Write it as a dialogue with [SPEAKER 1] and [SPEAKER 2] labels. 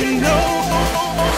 [SPEAKER 1] you know.